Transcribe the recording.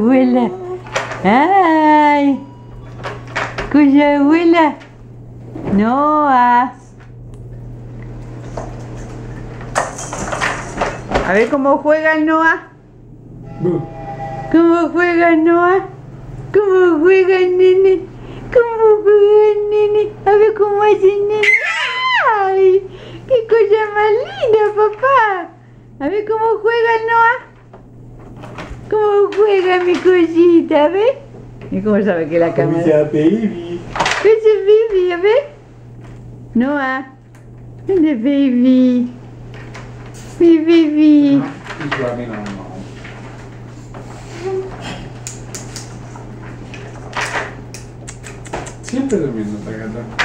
abuela. Ay. Cuya abuela. Noah. A ver cómo juega Noah. ¿Cómo juega Noah? ¿Cómo juega el nene? ¿Cómo juega el nene? A ver cómo hace el nene. ¡Ay! ¡Qué cosa más linda, papá! A ver cómo juega el Noah. ¿Cómo juega mi cosita? A ver. ¿Y cómo sabe que la cámara? Dice baby. ¿Qué es el baby? A ver. Noah. ¿Dónde baby? Mi baby. Siempre durmiendo esta gata.